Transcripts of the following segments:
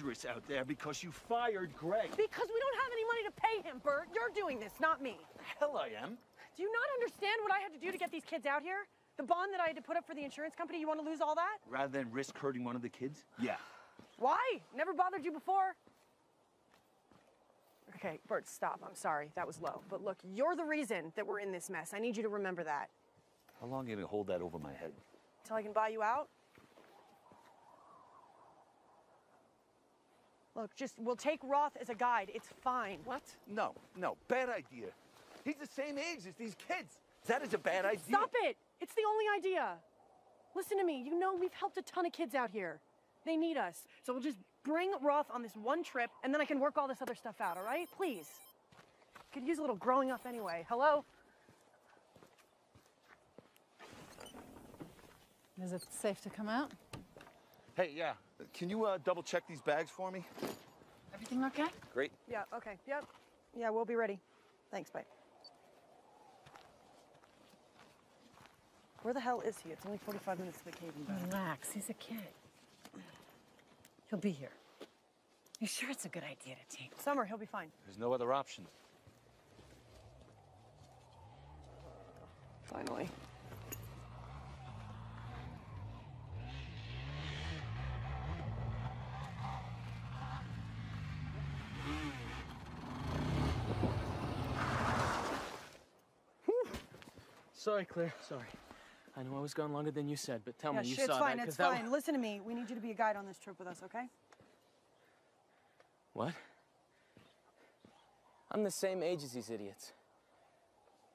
dangerous out there because you fired Greg. Because we don't have any money to pay him, Bert. You're doing this, not me. Hell I am. Do you not understand what I had to do to get these kids out here? The bond that I had to put up for the insurance company, you want to lose all that? Rather than risk hurting one of the kids? Yeah. Why? Never bothered you before? Okay, Bert, stop. I'm sorry. That was low. But look, you're the reason that we're in this mess. I need you to remember that. How long are you gonna hold that over my head? Until I can buy you out? Look, just, we'll take Roth as a guide. It's fine. What? No, no, bad idea. He's the same age as these kids. That is a bad idea. Stop it! It's the only idea. Listen to me. You know we've helped a ton of kids out here. They need us. So we'll just bring Roth on this one trip, and then I can work all this other stuff out, all right? Please. Could use a little growing up anyway. Hello? Is it safe to come out? Hey, yeah. Can you uh, double check these bags for me? Everything okay? Great. Yeah, okay. Yep. Yeah, we'll be ready. Thanks, bye. Where the hell is he? It's only 45 minutes to the cave and back. Relax, he's a kid. He'll be here. You sure it's a good idea to take? Summer, he'll be fine. There's no other option. Finally. Sorry, Claire. Sorry. I know I was gone longer than you said, but tell yeah, me you shit, saw it's fine. that. 'cause It's that wa- fine. Listen to me. We need you to be a guide on this trip with us, okay? What? I'm the same age as these idiots.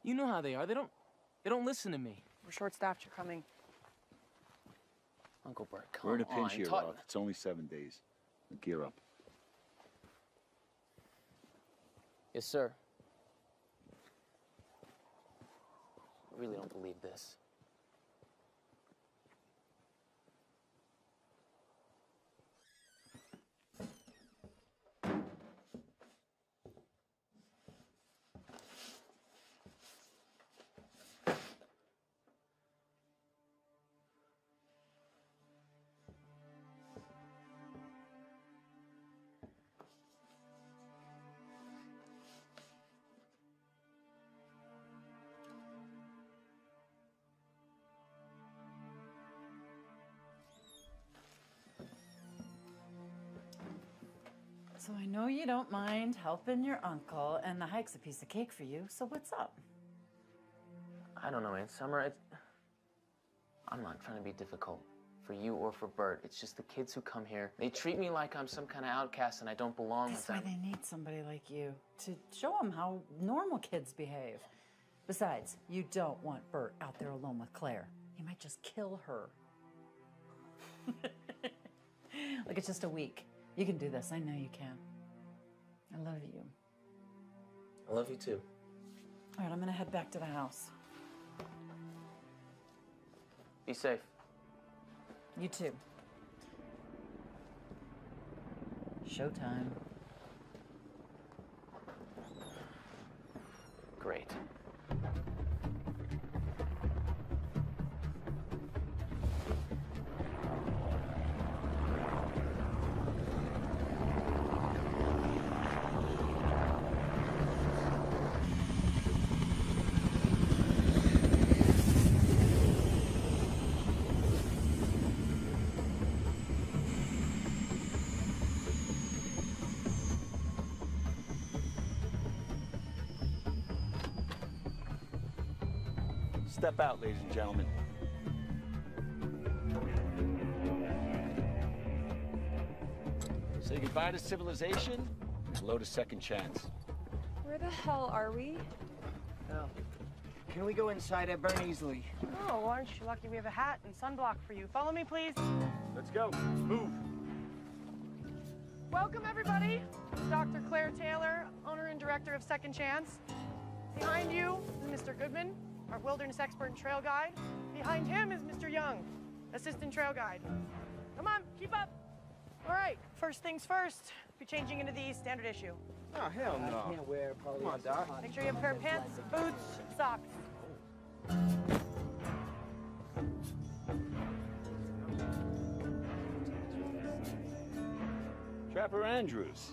You know how they are. They don't. They don't listen to me. We're short-staffed. You're coming. Uncle Bert, come We're in a on. pinch here, talk- Roth. It's only seven days. Gear up. Yes, sir. Really don't believe this. Know you don't mind helping your uncle, and the hike's a piece of cake for you. So what's up? I don't know, man. Summer, it's... I'm not trying to be difficult for you or for Bert. It's just the kids who come here. They treat me like I'm some kind of outcast and I don't belong That's why they need somebody like you to show them how normal kids behave. Besides, you don't want Bert out there alone with Claire. He might just kill her. Look, it's just a week. You can do this. I know you can. I love you. I love you too. All right, I'm gonna head back to the house. Be safe. You too. Showtime. Great. Step out, ladies and gentlemen. Say goodbye to civilization. Hello to second chance. Where the hell are we? Oh. Can we go inside? I burn easily. Oh, aren't you lucky we have a hat and sunblock for you? Follow me, please. Let's go. Move. Welcome, everybody. Dr. Claire Taylor, owner and director of Second Chance. Behind you is Mr. Goodman, our wilderness expert and trail guide. Behind him is Mr. Young, assistant trail guide. Come on, keep up. All right, first things first, be changing into the standard issue. Oh, hell no. I can't wear polyester. Come on, Doc. Make sure you have a pair of pants, boots, socks. Trapper Andrews.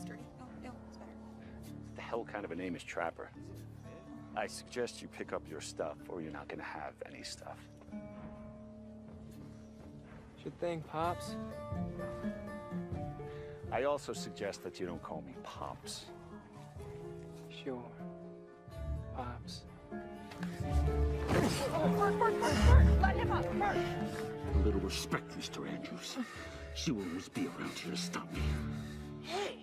Sturdy. Oh, no, it's better. The hell kind of a name is Trapper? I suggest you pick up your stuff, or you're not gonna have any stuff. Sure thing, Pops. I also suggest that you don't call me Pops. Sure. Pops. A little respect, Mr. Andrews. She will always be around here to stop me. Hey!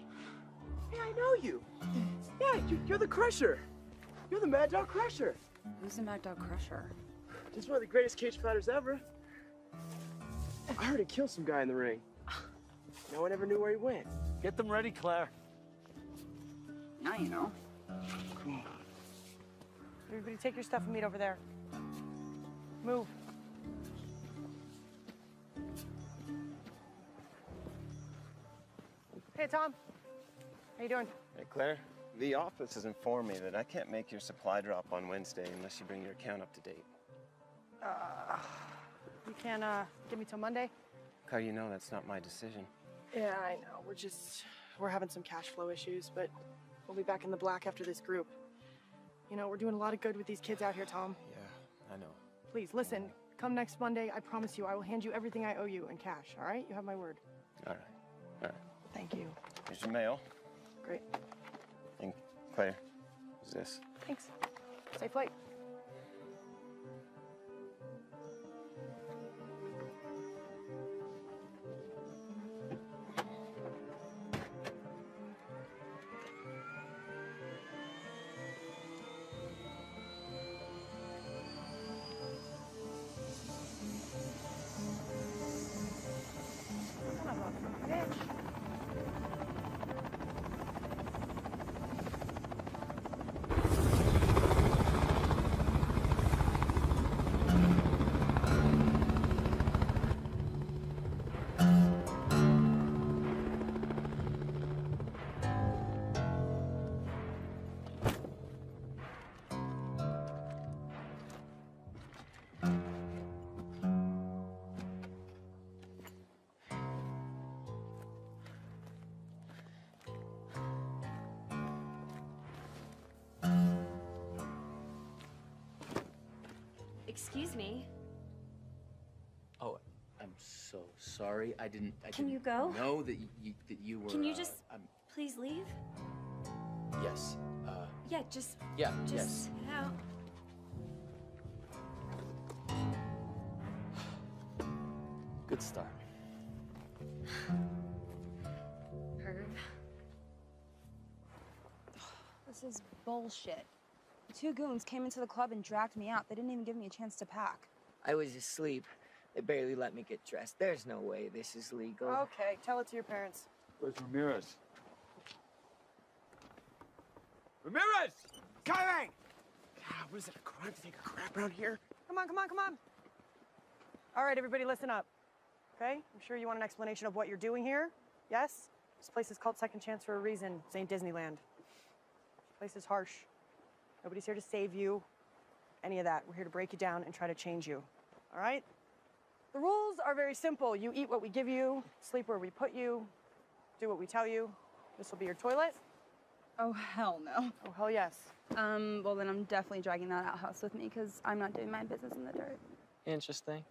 Hey, I know you! Yeah, you, you're the Crusher! You're the Mad Dog Crusher! Who's the Mad Dog Crusher? He's one of the greatest cage fighters ever. I heard he killed some guy in the ring. No one ever knew where he went. Get them ready, Claire. Now you know. Cool. Everybody take your stuff and meet over there. Move. Hey, Tom. How you doing? Hey, Claire. The office has informed me that I can't make your supply drop on Wednesday unless you bring your account up to date. You can uh, give me till Monday? How do you know that's not my decision? Yeah, I know. We're just we're having some cash flow issues, but we'll be back in the black after this group. You know, we're doing a lot of good with these kids out here, Tom. Yeah, I know. Please listen. Come next Monday, I promise you, I will hand you everything I owe you in cash. All right? You have my word. All right. All right. Thank you. Here's your mail. Great. Claire, who's this? Thanks. Safe flight. Excuse me. Oh, I'm so sorry. I didn't. I Can didn't you go? Know that you that you were. Can you uh, just I'm, please leave? yes. Uh, Yeah, just yeah. just yes. out. Good start. Herb. This is bullshit. Two goons came into the club and dragged me out. They didn't even give me a chance to pack. I was asleep. They barely let me get dressed. There's no way this is legal. Okay, tell it to your parents. Where's Ramirez? Ramirez! Coming! God, what is it, a crime to take a crap around here? Come on, come on, come on. All right, everybody, listen up. Okay? I'm sure you want an explanation of what you're doing here. Yes? This place is called Second Chance for a reason. It ain't Disneyland. This place is harsh. Nobody's here to save you. Any of that. We're here to break you down and try to change you. All right? The rules are very simple. You eat what we give you, sleep where we put you, do what we tell you. This will be your toilet. Oh, hell no. Oh, hell yes. Um, well, then I'm definitely dragging that outhouse with me because I'm not doing my business in the dirt. Interesting.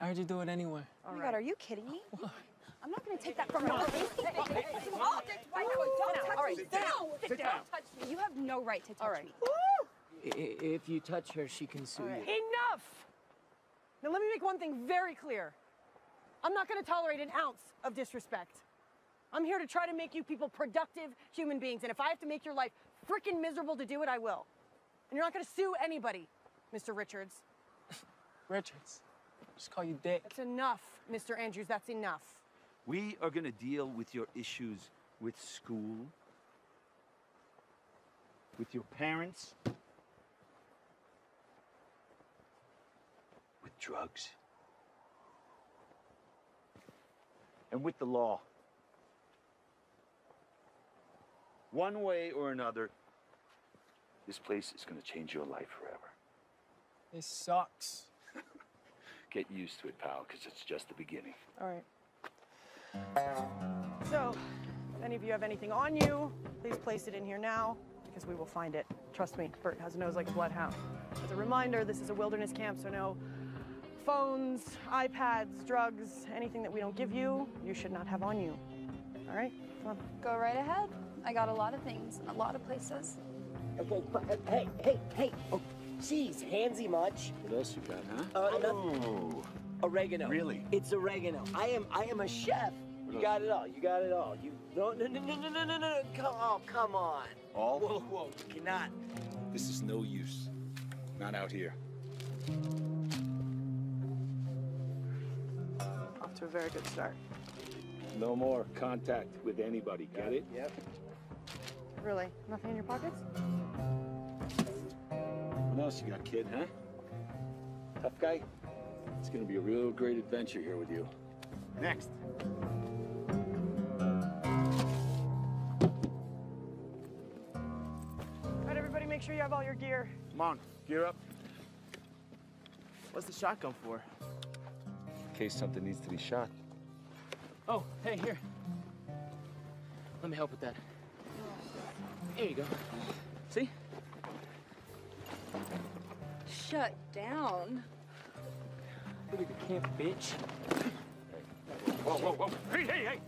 I heard you do it anyway. Oh my right. god, are you kidding me? I'm not gonna take that from you. All right, sit down. Sit down. Don't touch me. You have no right to touch All right. me. I- If you touch her, she can sue you. Enough! Now, let me make one thing very clear. I'm not going to tolerate an ounce of disrespect. I'm here to try to make you people productive human beings, and if I have to make your life freaking miserable to do it, I will. And you're not going to sue anybody, Mr. Richards. Richards. Just call you Dick. That's enough, Mr. Andrews. That's enough. We are gonna deal with your issues with school, with your parents, with drugs, and with the law. One way or another, this place is gonna change your life forever. This sucks. Get used to it, pal, because it's just the beginning. All right. So, if any of you have anything on you, please place it in here now because we will find it. Trust me, Bert has a nose like a bloodhound. As a reminder, this is a wilderness camp, so no phones, iPads, drugs, anything that we don't give you, you should not have on you. All right? Come on. Go right ahead. I got a lot of things in a lot of places. Okay, but, uh, hey, hey, hey. Oh, geez, handsy much. What else you got, huh? Uh, no- oh. Oregano. Really? It's oregano. I am, I am a chef. You got it all. You got it all. You no, no, no, no, no, no, no, no. Come, oh, come on. All? Whoa, whoa. You cannot. This is no use. Not out here. Off to a very good start. No more contact with anybody, get it? Yep. Really? Nothing in your pockets? What else you got, kid, huh? Tough guy? It's gonna be a real great adventure here with you. Next. All right, everybody, make sure you have all your gear. Come on, gear up. What's the shotgun for? In case something needs to be shot. Oh, hey, here. Let me help with that. Here you go. See? Shut down. Look at the camp, bitch. Whoa, whoa, whoa. Hey, hey, hey!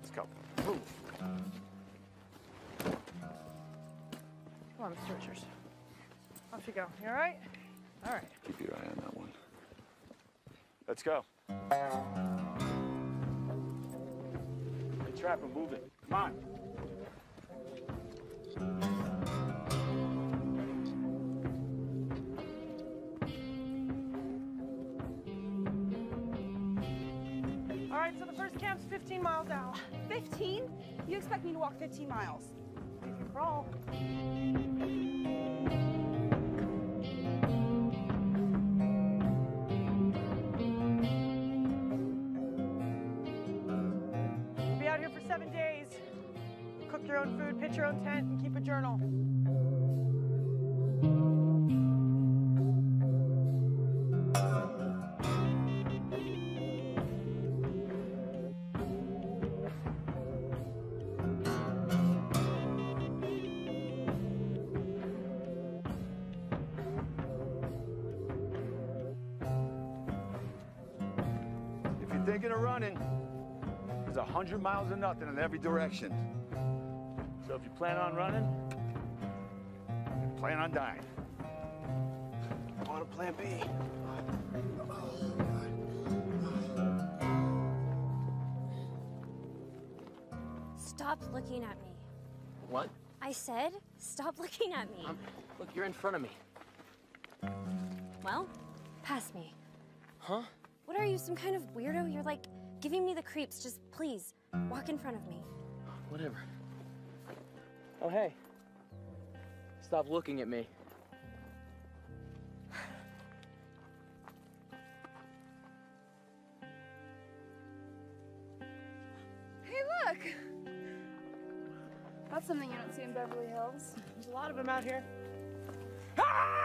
Let's go. Move. Come on, Mr. Richards. Off you go. You all right? All right. Keep your eye on that one. Let's go. Hey, Trapper, move it. Come on. Camp's 15 miles out. 15? You expect me to walk 15 miles? If you crawl. You'll be out here for seven days. Cook your own food, pitch your own tent, and keep a journal. 100 miles or nothing in every direction. So if you plan on running, plan on dying. On to plan B. Stop looking at me. What? I said, stop looking at me. Um, look, you're in front of me. Well, pass me. Huh? What are you, some kind of weirdo? You're like giving me the creeps. Just please, walk in front of me. Whatever. Oh, hey. Stop looking at me. Hey, look! That's something you don't see in Beverly Hills. There's a lot of them out here. Asshole.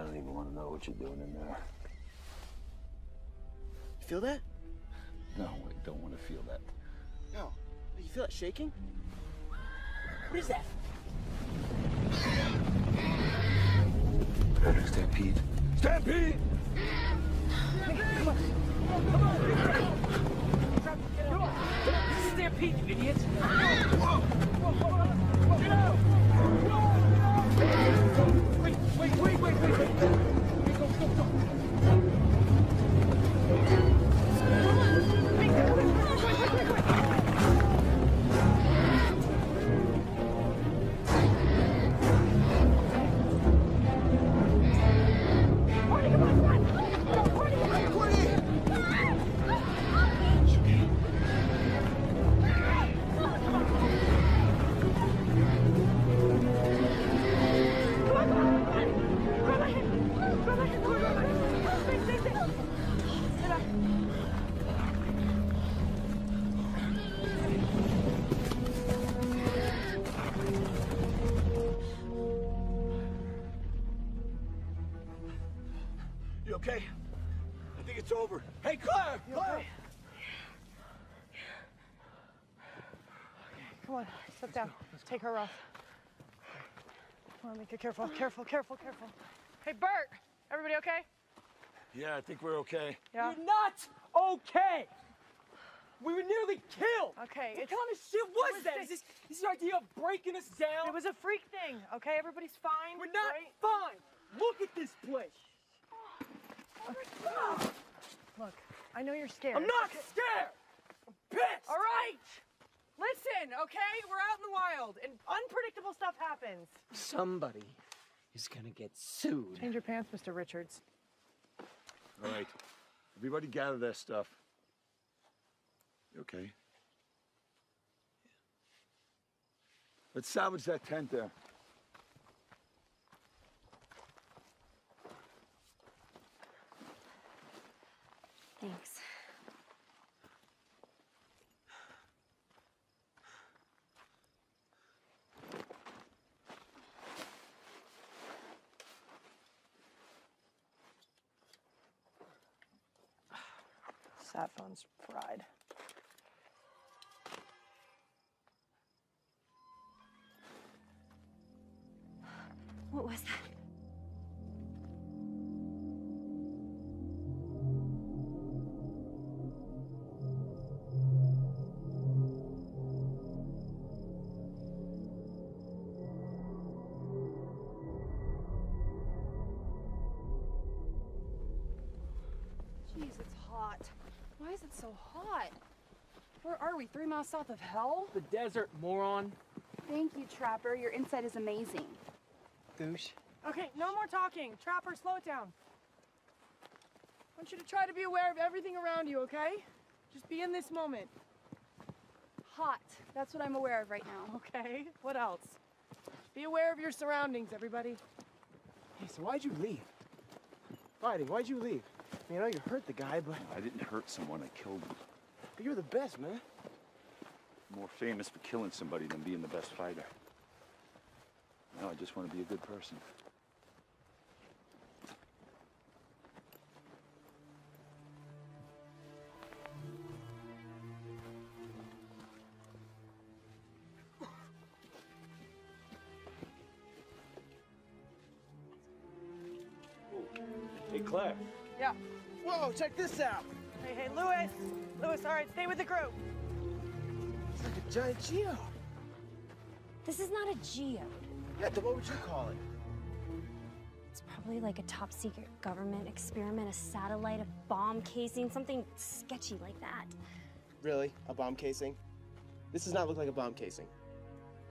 I don't even want to know what you're doing in there. You feel that? No, I don't want to feel that. No. You feel that shaking? What is that? Patrick, stampede. Stampede! Come on. Come on. Come on. This is stampede, you idiot. Whoa. Whoa. Get out. Whoa. Wait, wait, wait, wait, wait. Step down. Take her off. Come on, Mika, careful, careful, careful, careful. Hey, Bert, everybody okay? Yeah, I think we're okay. Yeah. You're not okay. We were nearly killed. Okay, What kind of shit was was that? this- Is this, is your idea of breaking us down? It was a freak thing, okay? Everybody's fine. We're not right? fine. Look at this place. Look, I know you're scared. I'm not scared. I'm pissed. All right. Listen, okay? We're out in the wild, and unpredictable stuff happens. Somebody is gonna get sued. Change your pants, Mr. Richards. All right. Everybody gather their stuff. You okay? Let's salvage that tent there. Thanks. Sat phone's we? Three miles south of hell? The desert, moron. Thank you, Trapper. Your insight is amazing. Douche. Okay, no more talking. Trapper, slow it down. I want you to try to be aware of everything around you, okay? Just be in this moment. Hot. That's what I'm aware of right now. Okay, what else? Be aware of your surroundings, everybody. Hey, so why'd you leave? Fighting, why'd you leave? I mean, I know you hurt the guy, but I didn't hurt someone, I killed him. But you're the best, man. More famous for killing somebody than being the best fighter. No, I just want to be a good person. Hey, Claire. Yeah. Whoa, check this out. Hey, hey, Lewis. Lewis, all right, stay with the group. It's like a giant geode. This is not a geode. Yeah, then what would you call it? It's probably like a top secret government experiment, a satellite, a bomb casing, something sketchy like that. Really? A bomb casing? This does not look like a bomb casing.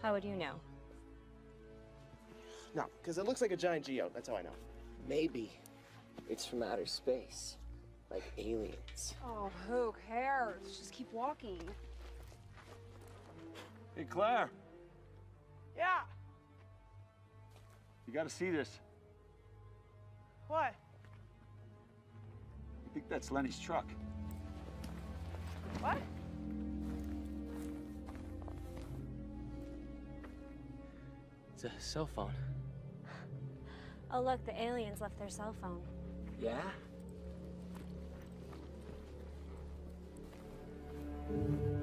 How would you know? No, because it looks like a giant geode. That's how I know. Maybe it's from outer space, like aliens. Oh, who cares? Just keep walking. Hey, Claire. Yeah. You gotta see this. What? I think that's Lenny's truck. What? It's a cell phone. Oh, look, the aliens left their cell phone. Yeah?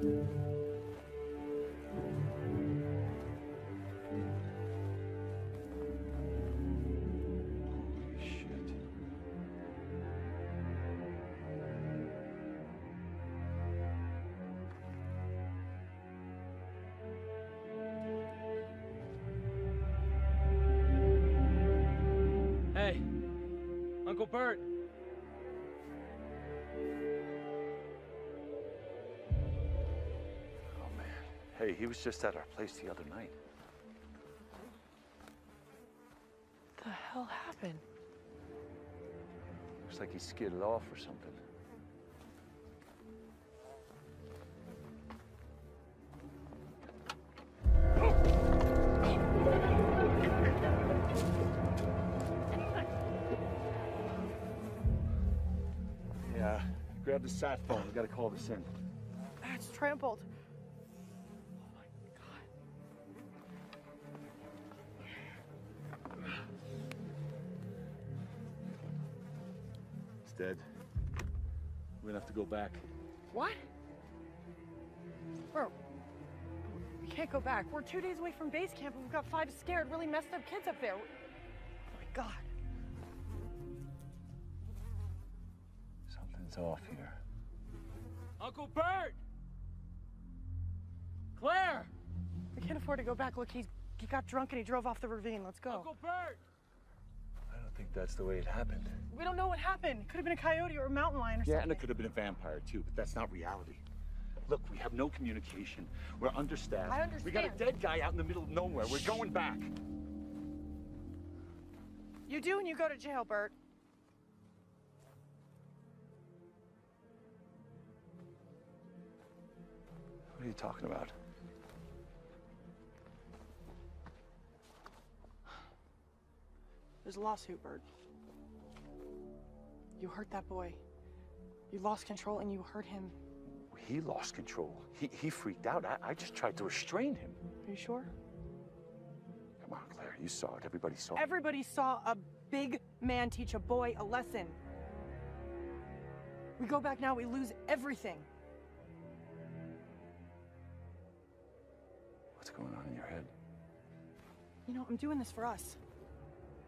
Shit. He was just at our place the other night. What the hell happened? Looks like he skidded off or something. Yeah, grab the sat phone. We gotta call this in. It's trampled. Dead. We're gonna have to go back. What? Bro, We can't go back. We're two days away from base camp and we've got five scared, really messed up kids up there. Oh my god. Something's off here. Uncle Bert! Claire! We can't afford to go back. Look, he's, he got drunk and he drove off the ravine. Let's go. Uncle Bert! I don't think that's the way it happened. We don't know what happened. Could have been a coyote or a mountain lion or Yeah, something. and it could have been a vampire too, but that's not reality. Look, we have no communication. We're understaffed. I understand. We got a dead guy out in the middle of nowhere. We're going back. You do and you go to jail, Bert. What are you talking about? There's a lawsuit, Bert. You hurt that boy. You lost control and you hurt him. He lost control. He, he freaked out. I, I just tried to restrain him. Are you sure? Come on, Claire. You saw it. Everybody saw it. Everybody saw a big man teach a boy a lesson. We go back now, we lose everything. What's going on in your head? You know, I'm doing this for us.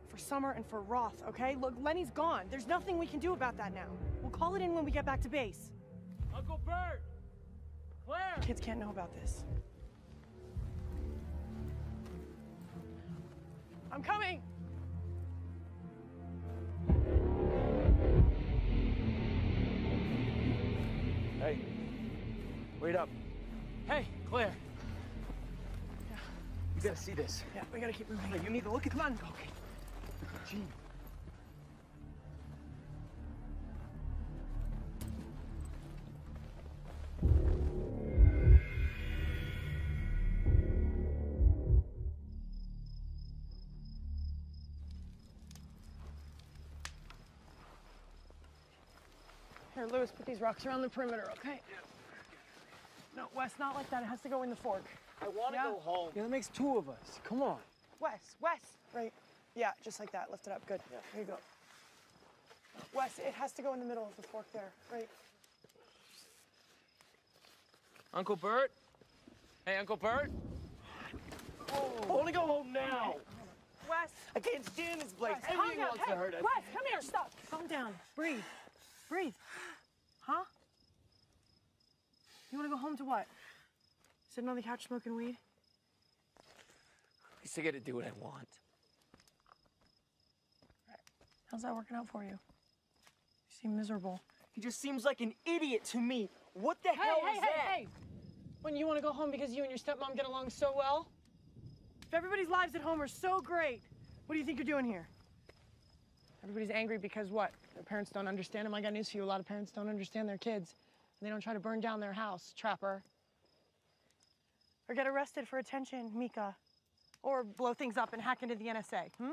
For Summer and for Roth, okay? Look, Lenny's gone. There's nothing we can do about that now. We'll call it in when we get back to base. Uncle Bert! Claire! Kids can't know about this. I'm coming! Hey, wait up. Hey, Claire. You gotta see this. Yeah, we gotta keep moving. Hey, you need to look at Come on. Okay. Gee. Here, Lewis, put these rocks around the perimeter, okay? No, Wes, not like that. It has to go in the fork. I want to Yeah. go home. Yeah, that makes two of us. Come on. Wes, Wes, right? Yeah, just like that. Lift it up. Good. Yeah. There you go. Wes, it has to go in the middle of the fork there, right? Uncle Bert? Hey, Uncle Bert? I want to go home now. Wes, I can't stand this place. Wes, calm Everything down. wants Hey, to hurt us. Wes, come here. Stop. Calm down. Breathe. Breathe. Huh? You want to go home to what? Sitting on the couch smoking weed? At least I get to do what I want. How's that working out for you? You seem miserable. He just seems like an idiot to me. What the Hey, hell hey, is hey, that? hey! When you want to go home because you and your stepmom get along so well? If everybody's lives at home are so great, what do you think you're doing here? Everybody's angry because what? Their parents don't understand them. I got news for you. A lot of parents don't understand their kids. And they don't try to burn down their house, trapper. Or get arrested for attention, Mika. Or blow things up and hack into the NSA, hmm?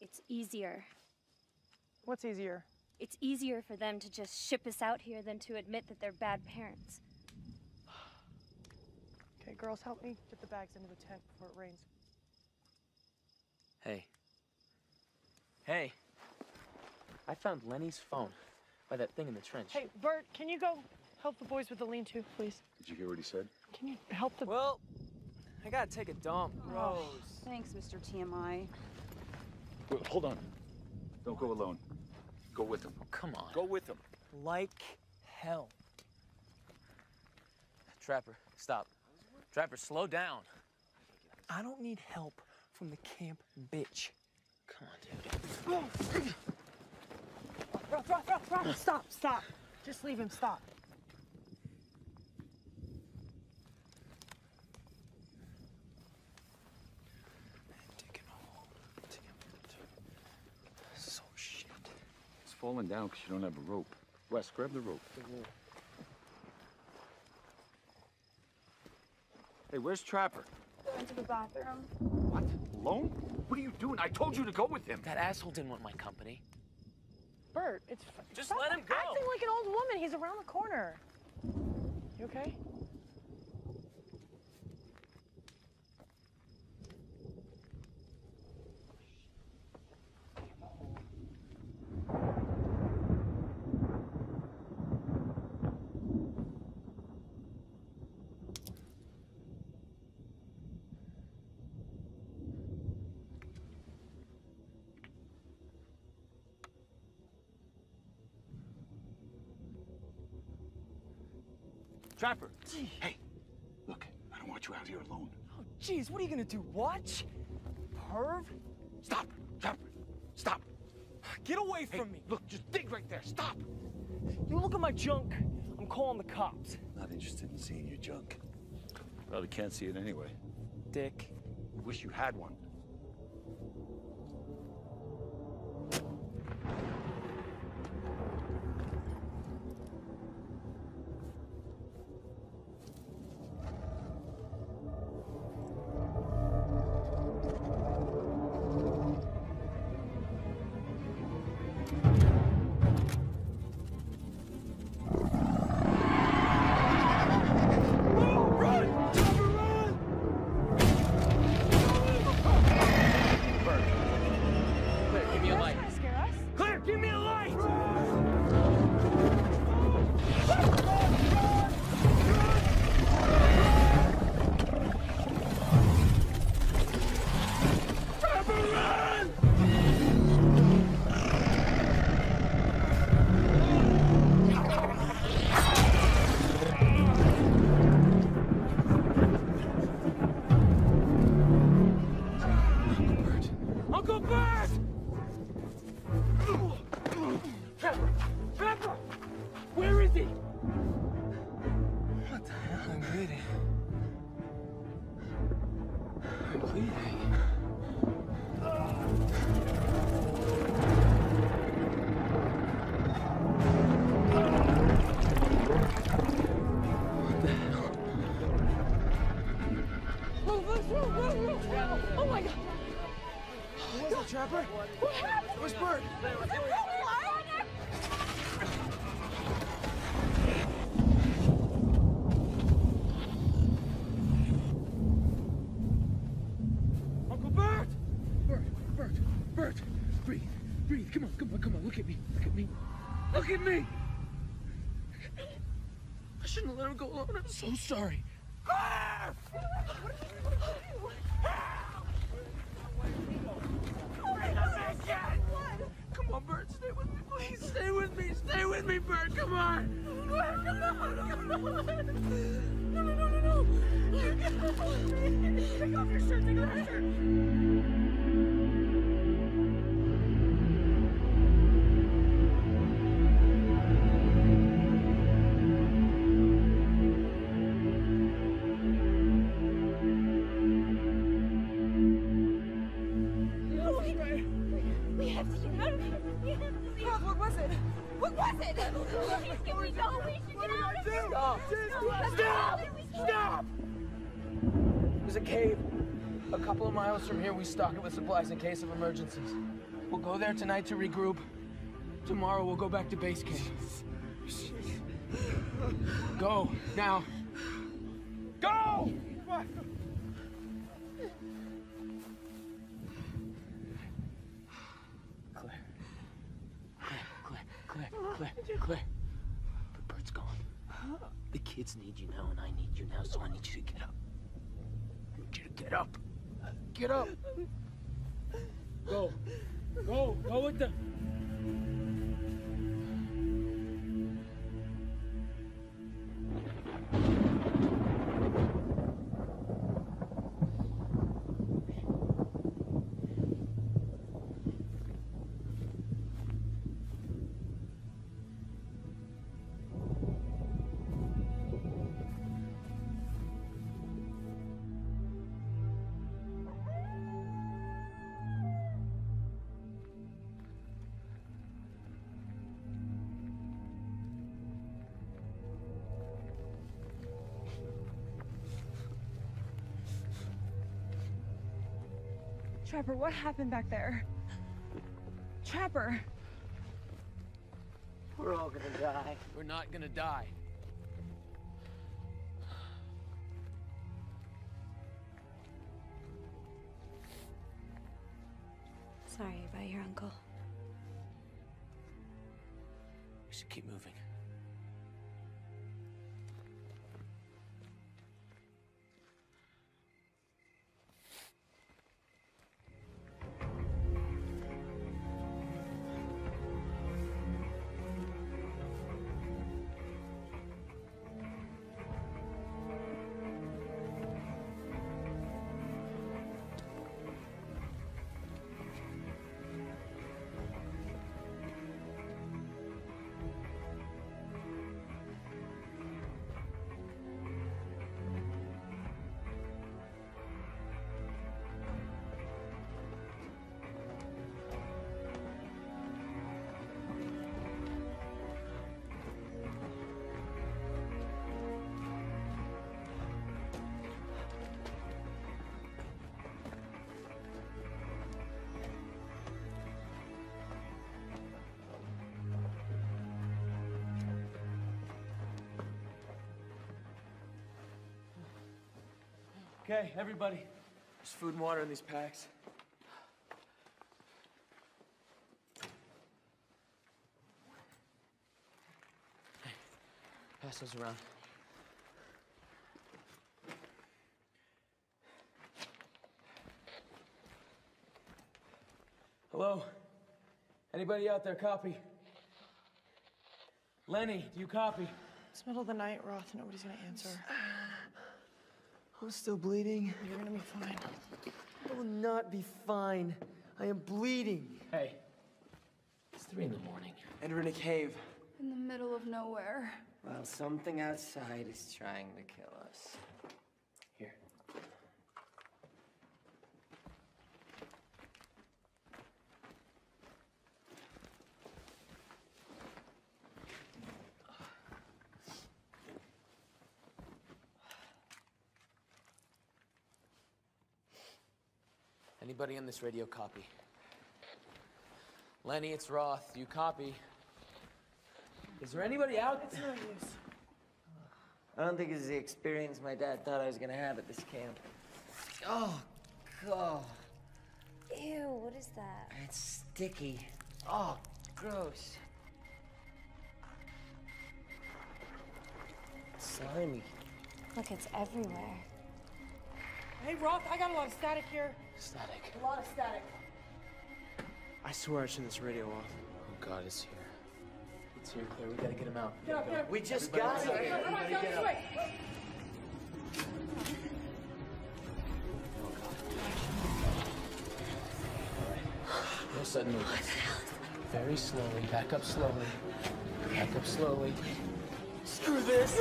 It's easier. What's easier? It's easier for them to just ship us out here than to admit that they're bad parents. Okay, girls, help me get the bags into the tent before it rains. Hey. Hey. I found Lenny's phone by that thing in the trench. Hey, Bert, can you go help the boys with the lean-to, please? Did you hear what he said? Can you help the... Well, I gotta take a dump. Gross. Thanks, Mr. TMI. Wait, hold on. Don't go alone. Go with him. Come on. Go with him. Like hell. Trapper, stop. Trapper, slow down. I don't need help from the camp bitch. Come on, dude. Roth, stop, stop. Just leave him, stop. So shit. It's falling down because you don't have a rope. Wes, grab the rope. Hey, where's Trapper? Going to the bathroom. What? Alone? What are you doing? I told you to go with him. That asshole didn't want my company. Bert, it's... Just let him go. acting like an old woman. He's around the corner. You okay? Trapper. Hey, look, I don't want you out here alone. Oh, jeez, what are you gonna do? Watch? Perv? Stop, Trapper. Stop. Get away Hey, from me. Look, just dig right there. Stop. You look at my junk. I'm calling the cops. Not interested in seeing your junk. Probably can't see it anyway. Dick. Wish you had one. Shouldn't have let him go alone. I'm so sorry. Claire! Come on, Bert, stay with me, please. Stay with me, stay with me, Bert. Come on. Come on, come on. No, no, no, no, no. Take off your shirt, take off your shirt. Case of emergencies. We'll go there tonight to regroup. Tomorrow, we'll go back to base camp. Go, now. Go! Claire. Claire, Claire, Claire, Claire, Claire. But Bert's gone. The kids need you now, and I need you now, so I need you to get up. I need you to get up. Get up. Go. Go. Go with them. Trapper, what happened back there? Trapper. We're all gonna die. We're not gonna die. Sorry about your uncle. We should keep moving. Okay, everybody. There's food and water in these packs. Hey, pass those around. Hello? Anybody out there copy? Lenny, do you copy? It's middle of the night, Roth. Nobody's gonna answer. I'm still bleeding. You're gonna be fine. I will not be fine. I am bleeding. Hey, it's three in the morning. Enter in a cave. In the middle of nowhere. Well, something outside is trying to kill us. Here. Anybody on this radio copy? Lenny, it's Roth. You copy? Is there anybody out It's no use. I don't think it's the experience my dad thought I was gonna have at this camp. Oh, God. Ew, what is that? It's sticky. Oh, gross. Slimy. Look, it's everywhere. Hey, Roth, I got a lot of static here. Static. A lot of static. I swear I turned this radio off. Oh God, it's here. It's here, Claire. We gotta get him out. Get up, get up. We just Everybody got get here. up. Come on, this way. Oh, no sudden movements. Very slowly. Back up slowly. Back up slowly. Screw this.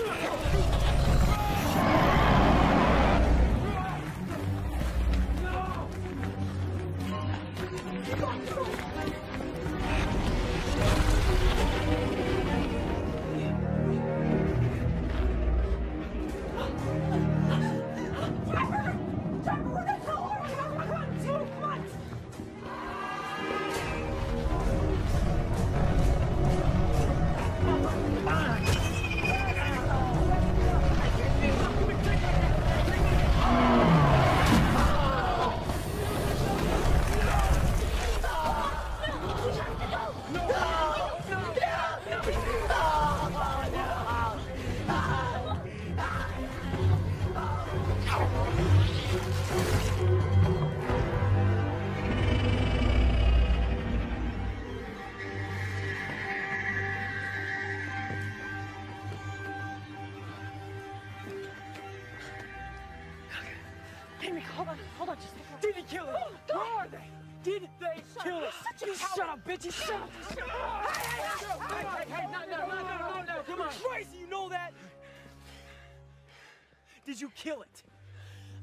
Did you kill it?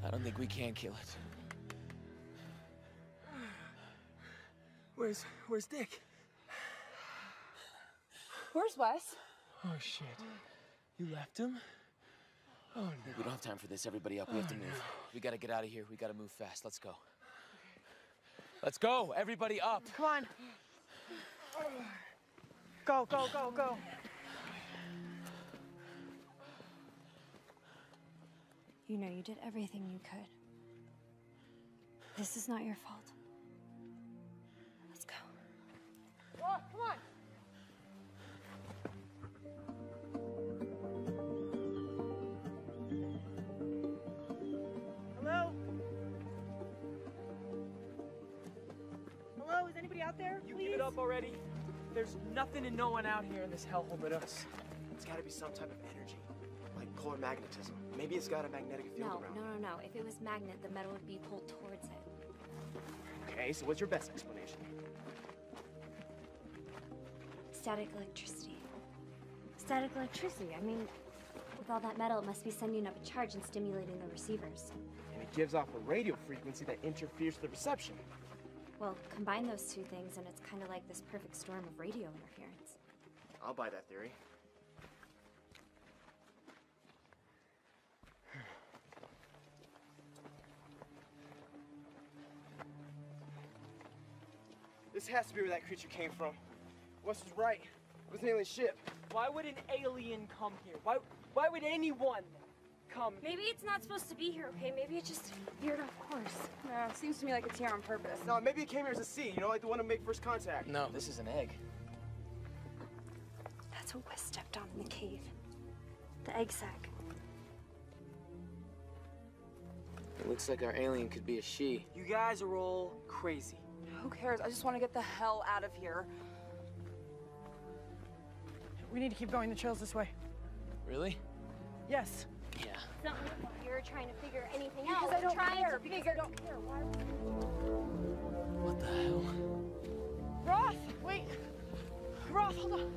I don't think we can kill it. Where's Where's Dick? Where's Wes? Oh shit. You left him? Oh no. We don't have time for this. Everybody up. We have to oh, move. We gotta get out of here. We gotta move fast. Let's go. Let's go. Everybody up. Come on. Go, go, go, go. You know you did everything you could. This is not your fault. Let's go. Roth, come on. Hello? Hello, is anybody out there? You Please? give it up already? There's nothing and no one out here in this hellhole but us. It's gotta be some type of energy, like polar magnetism. Maybe it's got a magnetic field No, around. no, no, no. If it was magnet, the metal would be pulled towards it. Okay, so what's your best explanation? Static electricity. Static electricity. I mean, with all that metal, it must be sending up a charge and stimulating the receivers. And it gives off a radio frequency that interferes with the reception. Well, combine those two things, and it's kind of like this perfect storm of radio interference. I'll buy that theory. This has to be where that creature came from. Wes was right. It was an alien ship. Why would an alien come here? Why, why would anyone? come. Maybe it's not supposed to be here, okay? Maybe it just veered off course. No, it seems to me like it's here on purpose. No, maybe it came here as a seed, you know, like the one to make first contact. No, this is an egg. That's what Wes stepped on in the cave. The egg sac. It looks like our alien could be a she. You guys are all crazy. Who cares? I just want to get the hell out of here. We need to keep going. The trail's this way. Really? Yes. Yeah. It's not like you're trying to figure anything Because out. I don't trying care, to because figure... I don't care. Why What the hell? Roth, wait. Roth, hold on.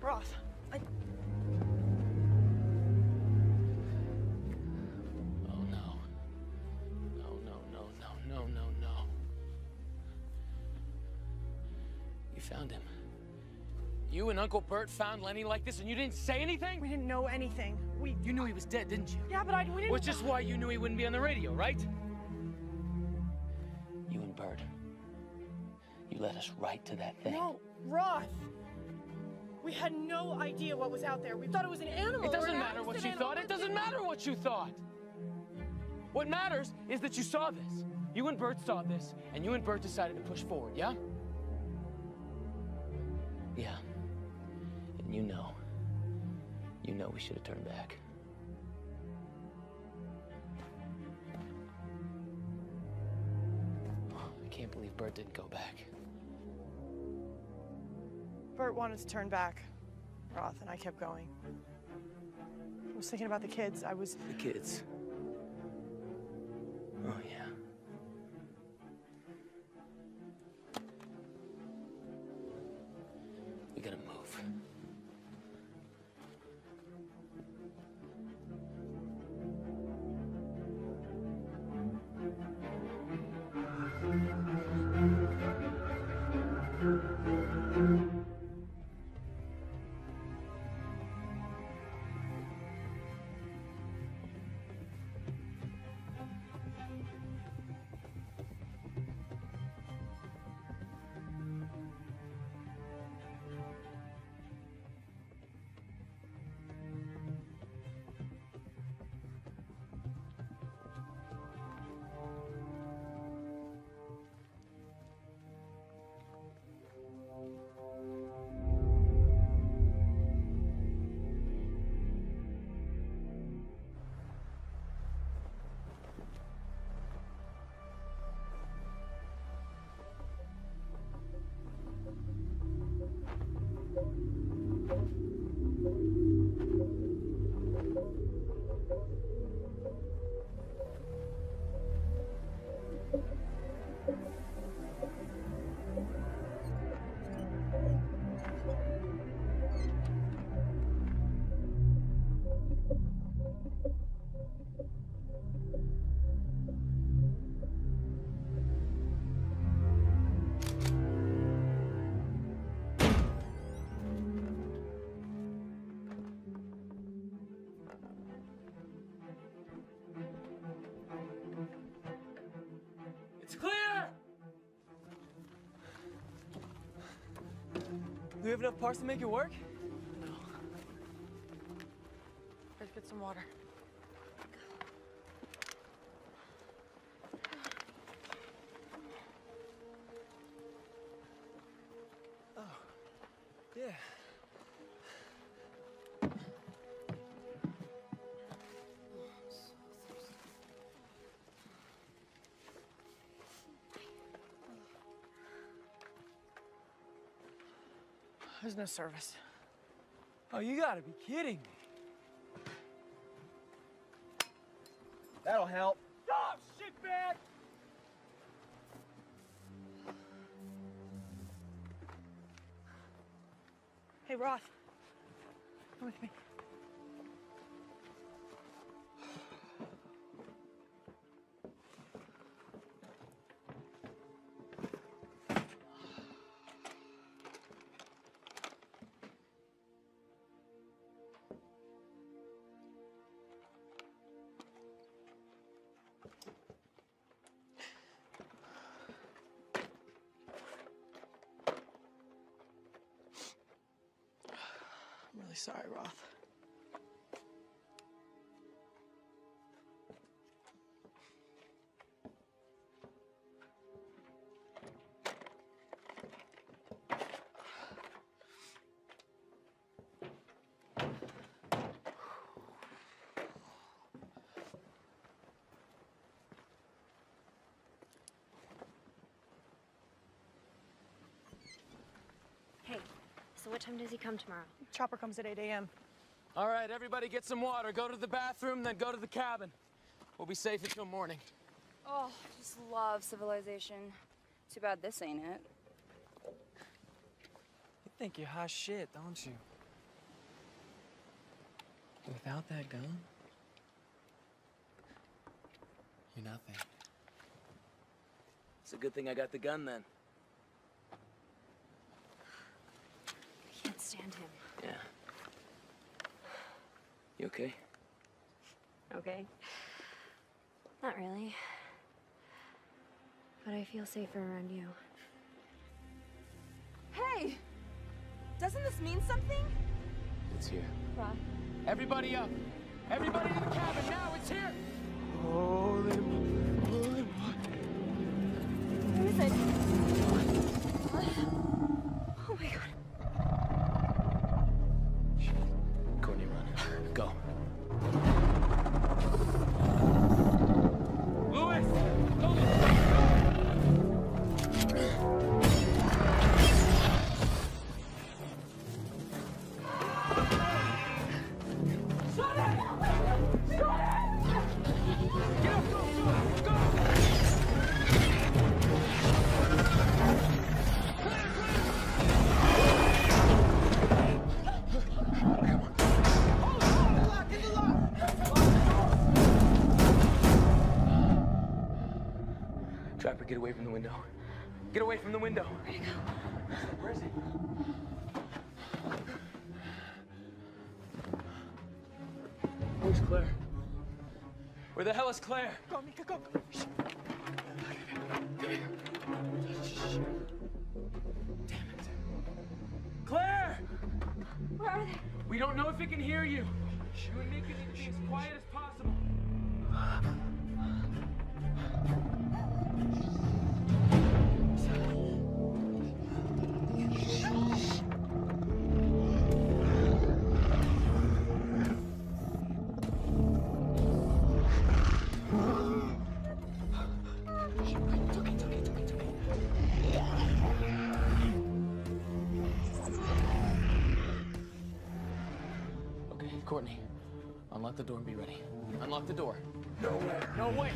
Roth, You and Uncle Bert found Lenny like this and you didn't say anything? We didn't know anything. We... You knew he was dead, didn't you? Yeah, but I... We didn't... Which is why you knew he wouldn't be on the radio, right? You and Bert. You led us right to that thing. No, Roth. We had no idea what was out there. We thought it was an animal. It doesn't matter what you thought. It doesn't matter what you thought. What matters is that you saw this. You and Bert saw this, and you and Bert decided to push forward, yeah? Yeah. You know. You know we should have turned back. I can't believe Bert didn't go back. Bert wanted to turn back, Roth, and I kept going. I was thinking about the kids. I was... The kids. Oh, yeah. We have enough parts to make it work? Let's get some water. There's no service. Oh, you gotta be kidding me. That'll help. Oh, shit, bag! Hey, Roth. Come with me. Really sorry, Roth. Hey, so what time does he come tomorrow? Chopper comes at 8 a.m. All right, everybody get some water. Go to the bathroom, then go to the cabin. We'll be safe until morning. Oh, just love civilization. Too bad this ain't it. You think you're hot shit, don't you? Without that gun, you're nothing. It's a good thing I got the gun then. I can't stand him. Yeah. You okay? Okay. Not really. But I feel safer around you. Hey! Doesn't this mean something? It's here. Roth. Everybody up! Everybody to the cabin now! It's here! Holy, holy Where is it? Oh my god. Away from the window. Get away from the window. Where'd he go? Where is he? Where's Claire? Where the hell is Claire? Go, Mika, go. Claire! Where are they? We don't know if it can hear you. You and Mika need to be as quiet as possible. Okay, Courtney, unlock the door and be ready. Unlock the door. No way. No way.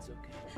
It's okay.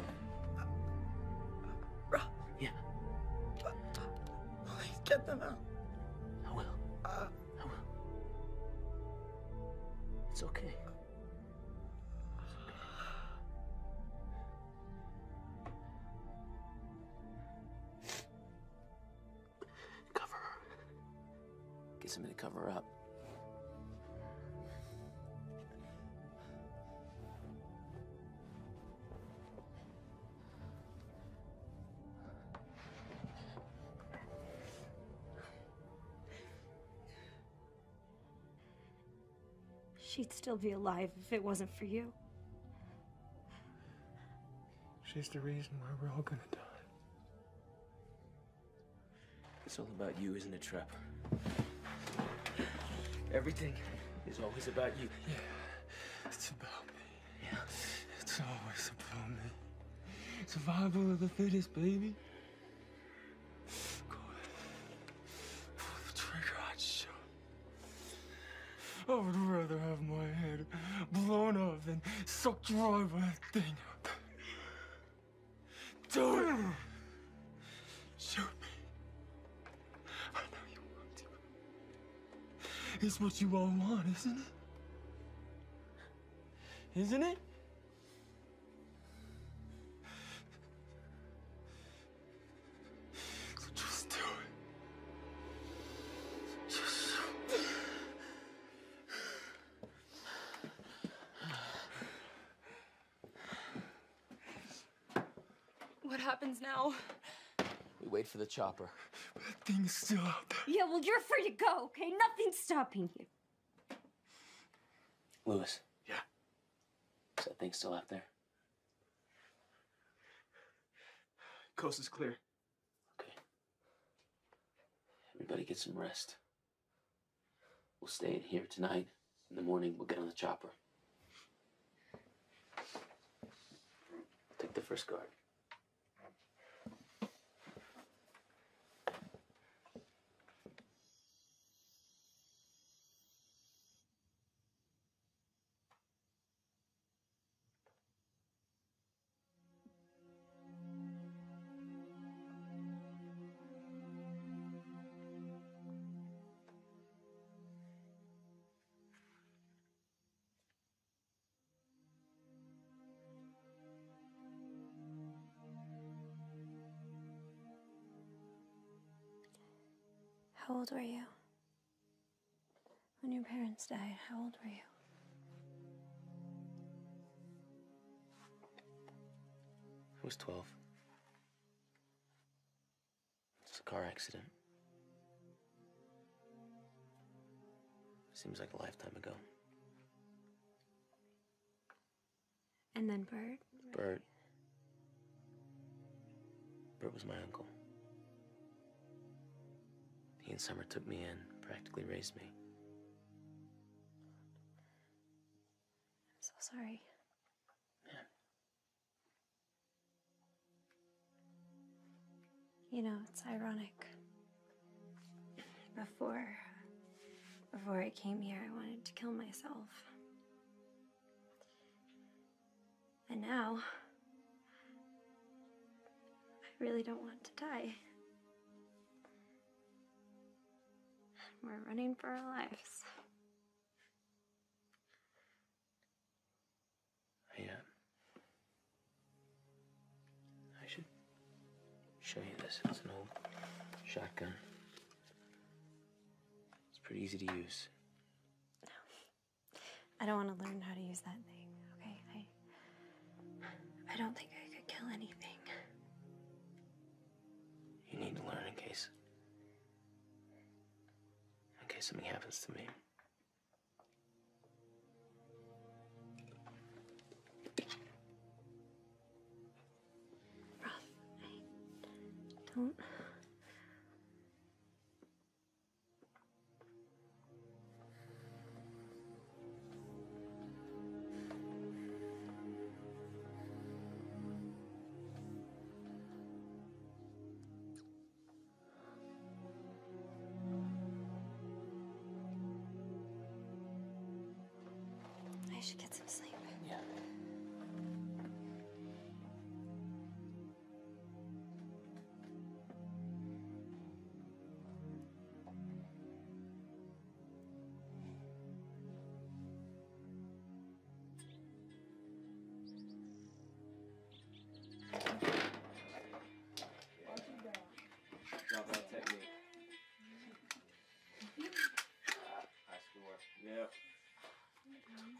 She'd still be alive if it wasn't for you. She's the reason why we're all gonna die. It's all about you, isn't it, Trapper? Everything is always about you. Yeah, it's about me. Yeah. It's always about me. Survival of the fittest, baby. Sucked dry thing. Do it! Shoot me. I know you want to. It's what you all want, isn't it? Isn't it? For the chopper. That thing's still out there. Yeah, well, you're free to go, okay? Nothing's stopping you. Lewis. Yeah. Is that thing still out there? Coast is clear. Okay. Everybody get some rest. We'll stay in here tonight. In the morning, we'll get on the chopper. Take the first guard. How old were you? When your parents died, how old were you? I was 12. It's a car accident. Seems like a lifetime ago. And then Bert? Bert. Bert was my uncle. He and Summer took me in, practically raised me. I'm so sorry. You know, it's ironic. Before before I came here, I wanted to kill myself. And now I really don't want to die. We're running for our lives. I, uh, I should show you this. It's an old shotgun. It's pretty easy to use. No. I don't want to learn how to use that thing, okay? I I don't think I could kill anything. You need to learn in case. Something happens to me. Don't.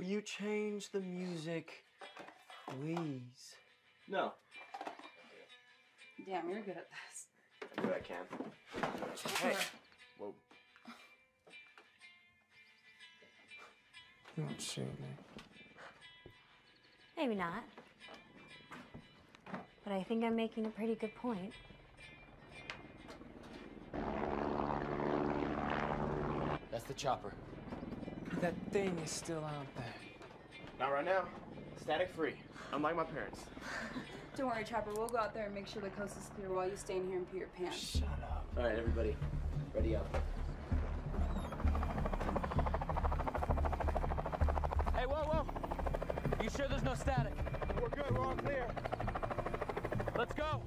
Will you change the music, please? No. Damn, you're good at this. I do what I can. Hey. Whoa. You won't shoot me. Maybe not. But I think I'm making a pretty good point. That's the chopper. That thing is still out there. Not right now. Static free. Unlike my parents. Don't worry, Chopper. We'll go out there and make sure the coast is clear while you stay in here and pee your pants. Shut up. All right, everybody, ready up. Hey, whoa, whoa! You sure there's no static? We're good. We're all clear. Let's go.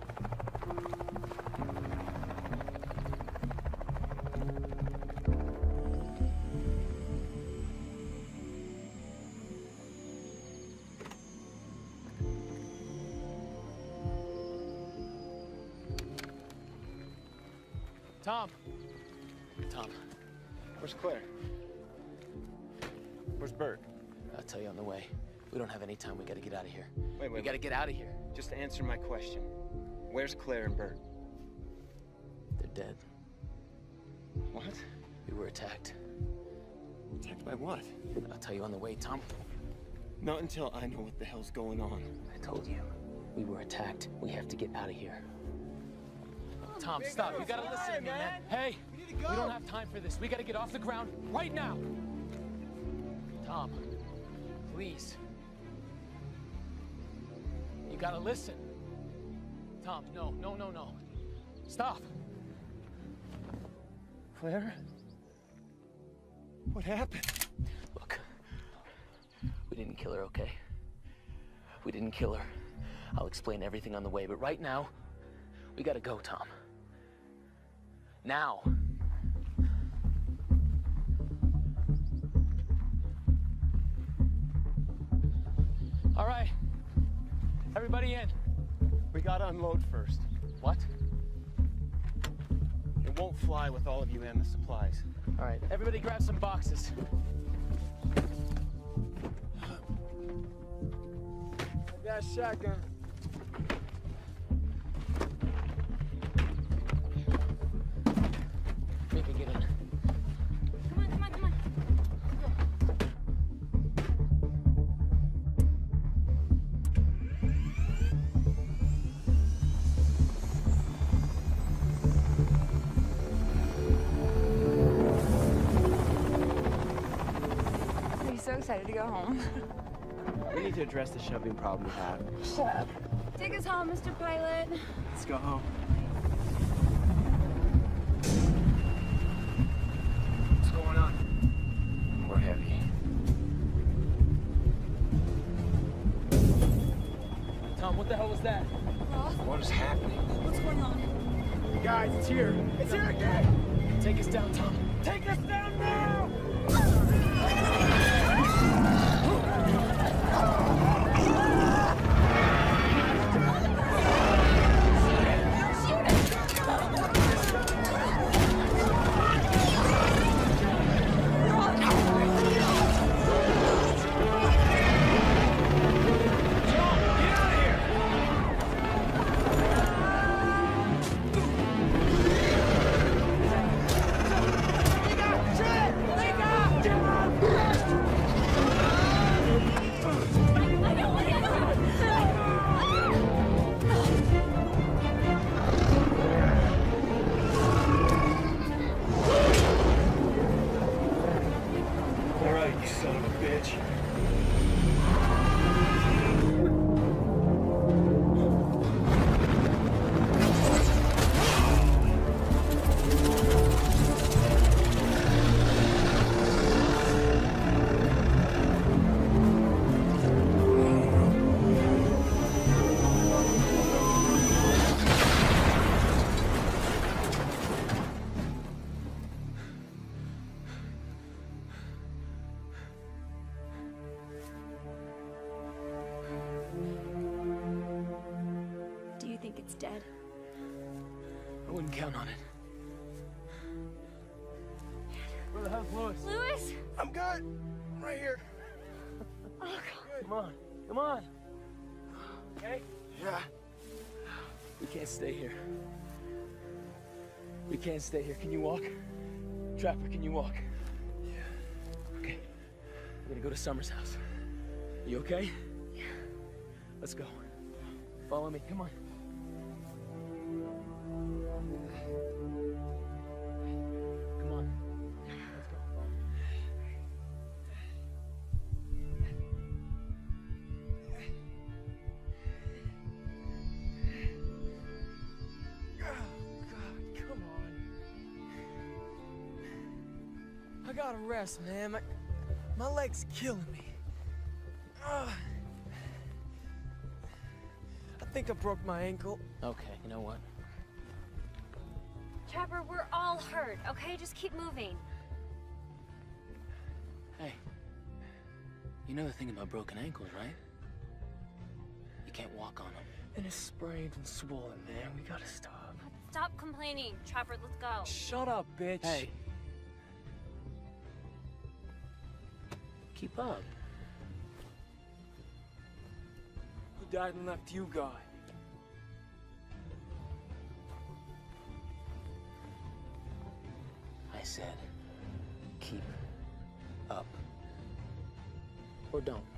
Tom. Tom. Where's Claire? Where's Bert? I'll tell you on the way. We don't have any time. We gotta get out of here. Wait, wait. We gotta get out of here. Just answer my question. Where's Claire and Bert? They're dead. What? We were attacked. Attacked by what? I'll tell you on the way, Tom. Not until I know what the hell's going on. I told you. We were attacked. We have to get out of here. Tom, stop. You gotta listen to me, man. Hey, we don't have time for this. We gotta get off the ground right now. Tom, please. You gotta listen. Tom, no, no, no, no. Stop. Claire? What happened? Look, we didn't kill her, okay? We didn't kill her. I'll explain everything on the way, but right now, we gotta go, Tom. Now. All right. Everybody in. We gotta unload first. What? It won't fly with all of you and the supplies. All right. Everybody grab some boxes. That shotgun. Excited to go home. We need to address the shoving problem we have. Shut up. Take us home, Mr. Pilot. Let's go home. What's going on? We're heavy. Tom, what the hell was that? What is happening? What's going on? Guys, it's here. It's here again. Take us down, Tom. Do you think it's dead? I wouldn't count on it. Where the hell's Lewis? Lewis? I'm good. Right here. Oh, God. Come on. Come on. Okay? Yeah. We can't stay here. We can't stay here. Can you walk? Trapper, can you walk? Yeah. Okay. We're gonna go to Summer's house. You okay? Yeah. Let's go. Follow me. Come on. On. Rest, man. My, my leg's killing me. Ugh. I think I broke my ankle. Okay, you know what? Trapper, we're all hurt, okay? Just keep moving. Hey. You know the thing about broken ankles, right? You can't walk on them. And it's sprained and swollen, man. We gotta stop. Stop complaining. Trapper, let's go. Shut up, bitch. Hey. Keep up. Who died and left you, guy? I said, keep up. Or don't.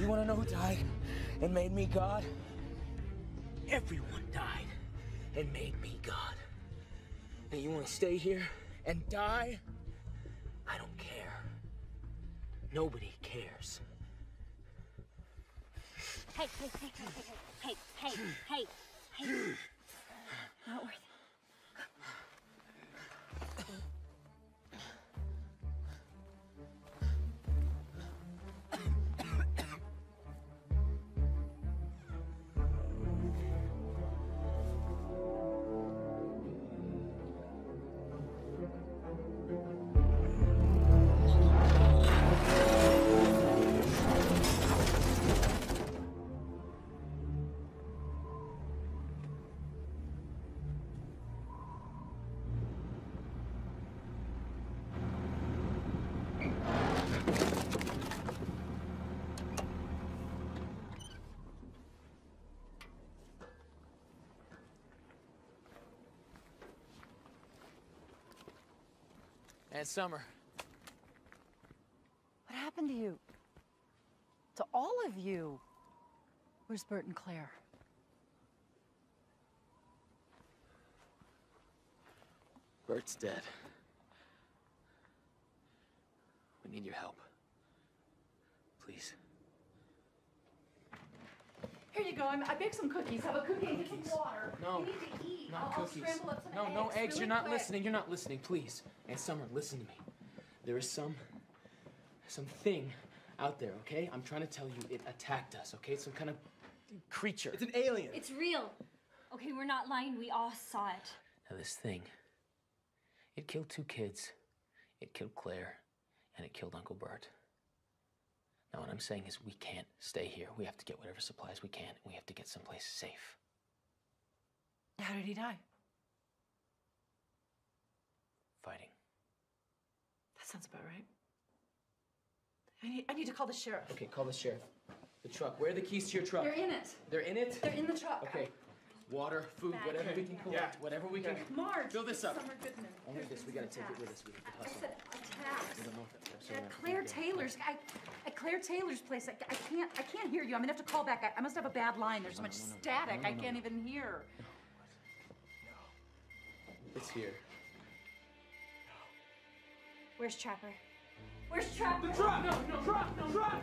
You want to know who died and made me God? Everyone died and made me God. And you want to stay here and die? I don't care. Nobody cares. Hey, hey, hey, hey, hey, hey, hey, hey. hey. Not worth it. And Summer. What happened to you? To all of you? Where's Bert and Claire? Bert's dead. We need your help. Please. Here you go. I'm, I baked some cookies. Have a cookie and get some water. No, You need to eat. Not I'll, cookies. I'll scramble up some no, eggs. no eggs. really You're not quick. listening. You're not listening. Please. And Summer, listen to me. There is some, some thing out there. Okay? I'm trying to tell you, it attacked us. Okay? It's some kind of creature. It's an alien. It's real. Okay, we're not lying. We all saw it. Now this thing, it killed two kids. It killed Claire, and it killed Uncle Bert. Now what I'm saying is we can't stay here. We have to get whatever supplies we can. We have to get someplace safe. How did he die? Fighting. That sounds about right. I need, I need to call the sheriff. Okay, call the sheriff. The truck. Where are the keys to your truck? They're in it. They're in it? They're in the truck. Okay. Water, food, Back. whatever we can collect, whatever we can. Marge. Fill this up. Summer Goodman. Only this, we gotta take it with us. We have to I hustle. said attacks. We don't know if that- that's At around. Claire Okay. Taylor's. I, at Claire Taylor's place. I, I can't. I can't hear you. I'm gonna have to call back. I, I must have a bad line. There's so much static. I can't even hear. It's here. Where's Trapper? Where's Trapper? The truck! No, no, truck, no, truck!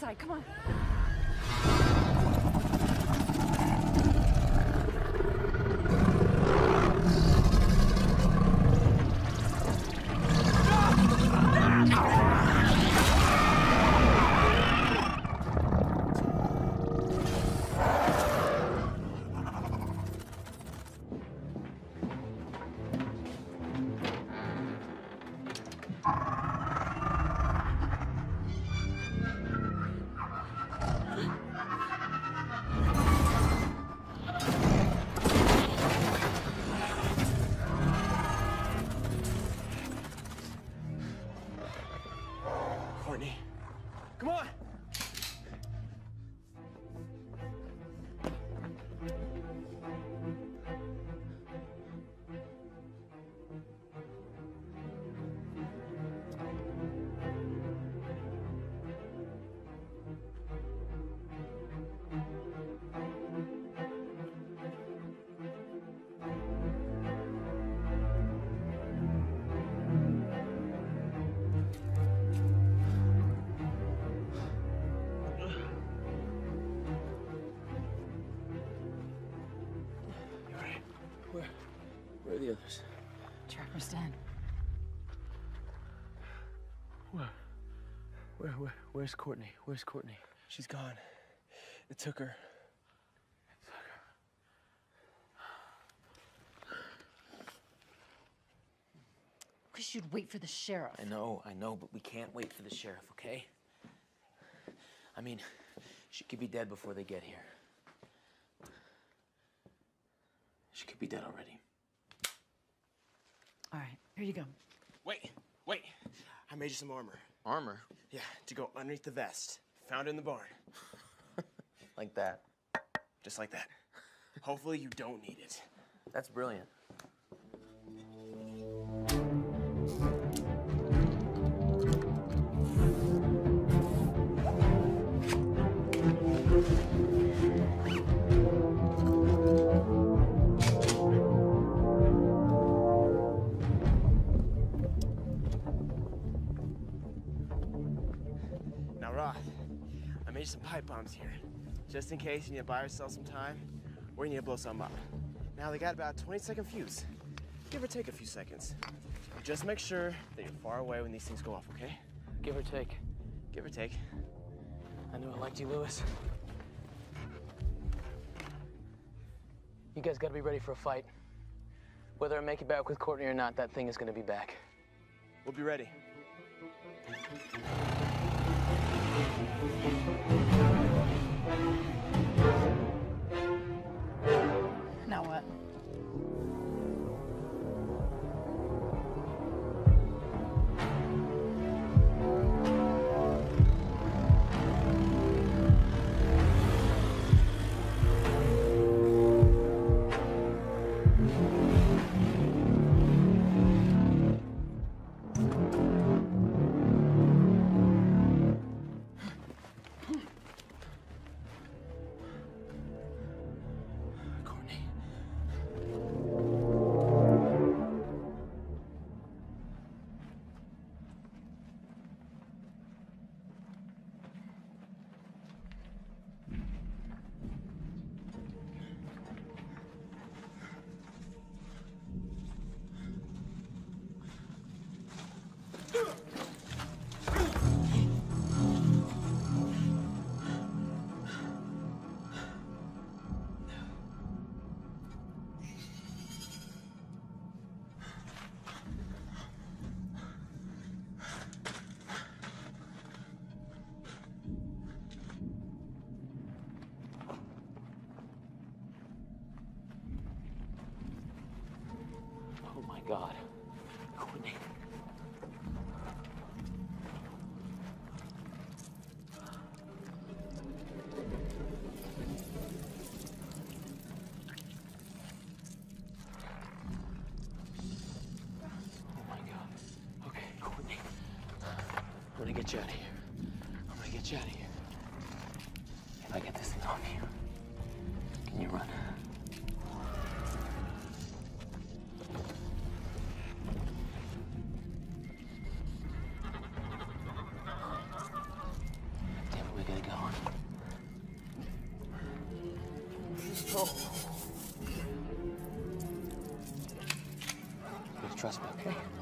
Inside, come on. Are the others? Trapper's den. Where? Where, where? Where's Courtney? Where's Courtney? She's gone. It took her. I wish you'd wait for the sheriff. I know, I know, but we can't wait for the sheriff, okay? I mean, she could be dead before they get here. She could be dead already. All right, here you go. Wait, wait. I made you some armor. Armor? Yeah, to go underneath the vest. Found it in the barn. Like that. Just like that. Hopefully you don't need it. That's brilliant. Some pipe bombs here. Just in case you need to buy yourself some time or you need to blow some up. Now, they got about a 20 second fuse. Give or take a few seconds. Just make sure that you're far away when these things go off, okay? Give or take. Give or take. I knew I liked you, Lewis. You guys gotta be ready for a fight. Whether I make it back with Courtney or not, that thing is gonna be back. We'll be ready. God. Courtney. Oh my god. Okay, Courtney. I'm gonna get you out of here. I'm gonna get you out of here. Okay?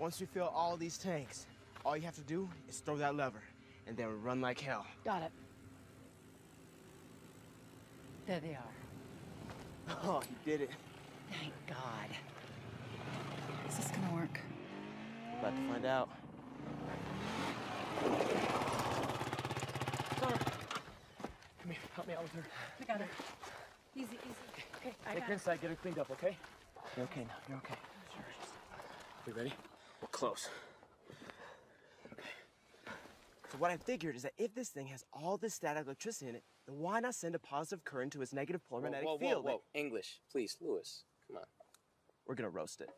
Once you fill all these tanks, all you have to do is throw that lever, and then run like hell. Got it. There they are. Oh, you did it. Thank God. Is this gonna work? About to find out. Summer. Come here, help me out with her. I got her. Easy, easy. Okay, I Take got her inside, get her cleaned up, okay? You're okay now, you're okay. We ready? We're close. So what I figured is that if this thing has all this static electricity in it, then why not send a positive current to its negative polar magnetic whoa, whoa, field? whoa. English, please, Lewis. Come on. We're gonna roast it.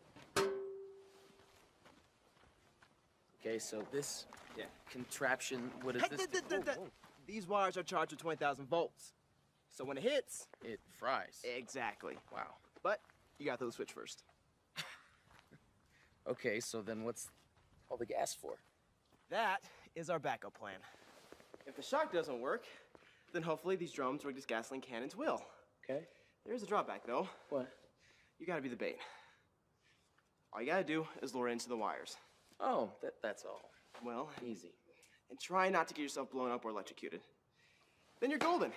Okay, so this yeah, contraption, what is Hey, this? th- th- th- th- These wires are charged with 20,000 volts. So when it hits, it fries. Exactly. Wow. But you got to the switch first. Okay, so then what's all the gas for? That is our backup plan. If the shock doesn't work, then hopefully these drums rigged as gasoline cannons will. Okay. There is a drawback though. What? You gotta be the bait. All you gotta do is lure into the wires. Oh, that, that's all. Well, Easy. and try not to get yourself blown up or electrocuted. Then you're golden.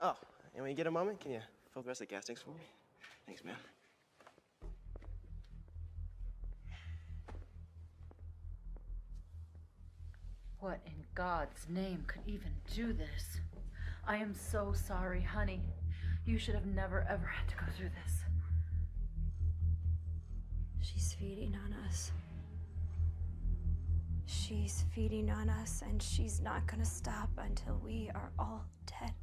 Oh, and when you get a moment, can you fill the rest of the gas tanks for me? Thanks, man. What in God's name could even do this? I am so sorry, honey. You should have never ever had to go through this. She's feeding on us. She's feeding on us, and she's not gonna stop until we are all dead.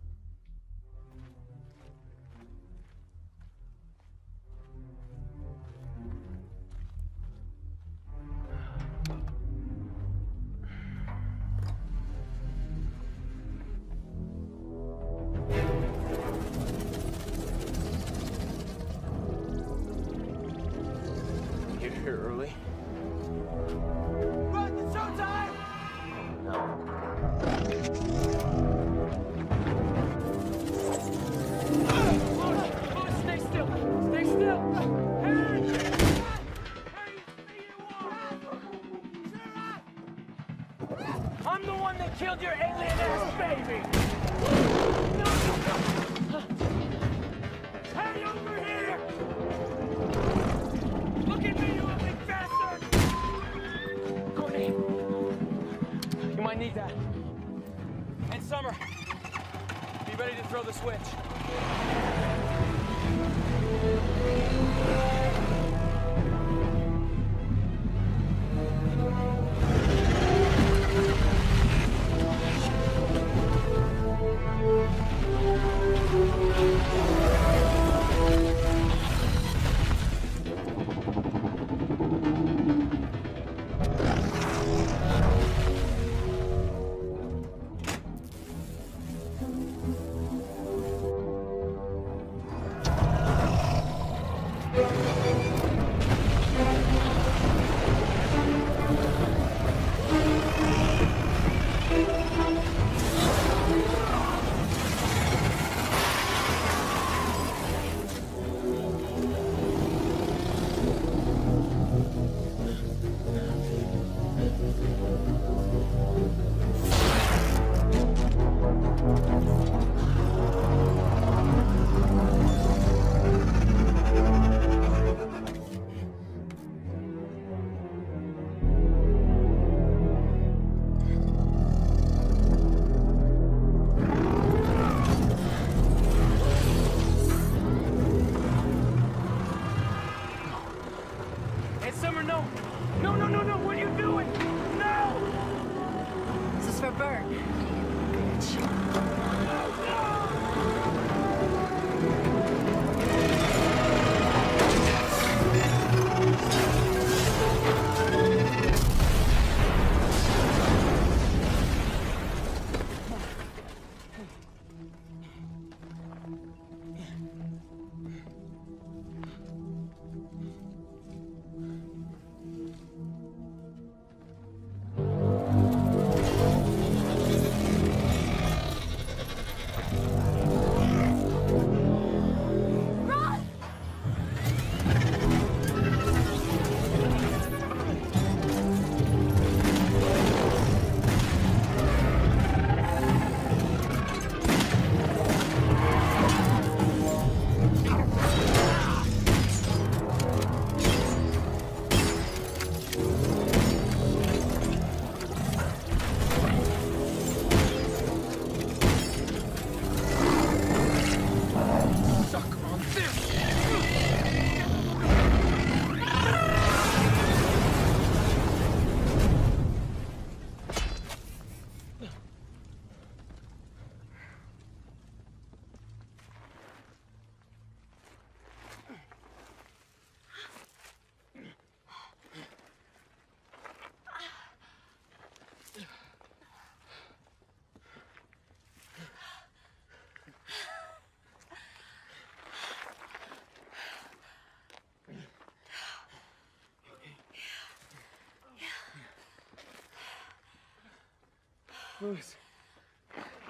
Lewis.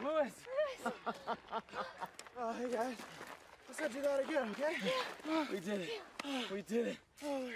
Lewis. Oh, hey guys. Let's not do that again, okay? We did it. We did it. Oh,